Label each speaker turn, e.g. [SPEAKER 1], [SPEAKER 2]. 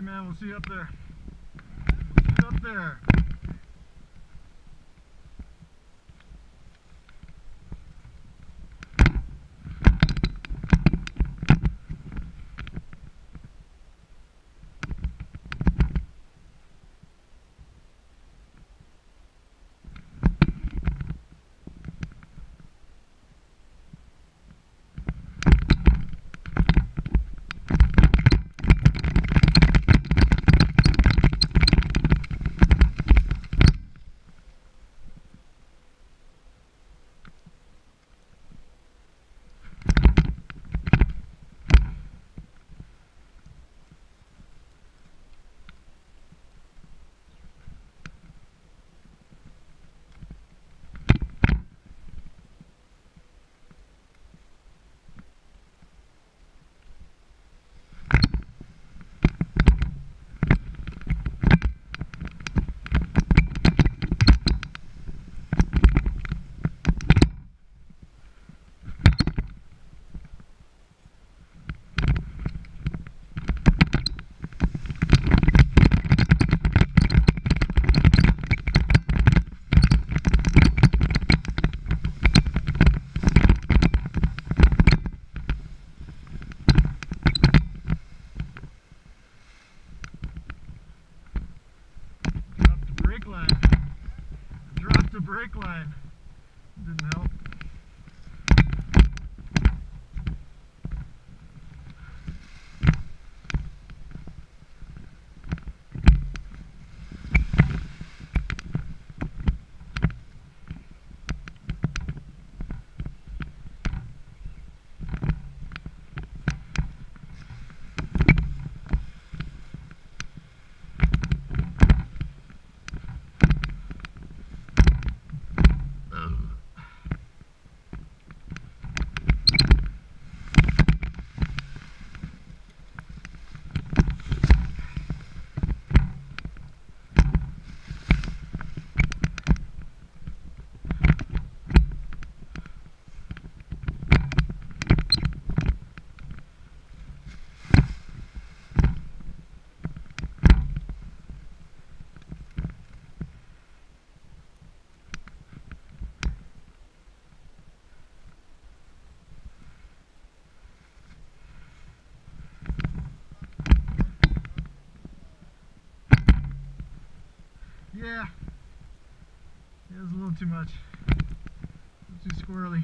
[SPEAKER 1] man. We'll see you up there. See you up there. Dropped the brake line. Dropped the brake line. Didn't help. Yeah. It was a little too much. A little too squirrely.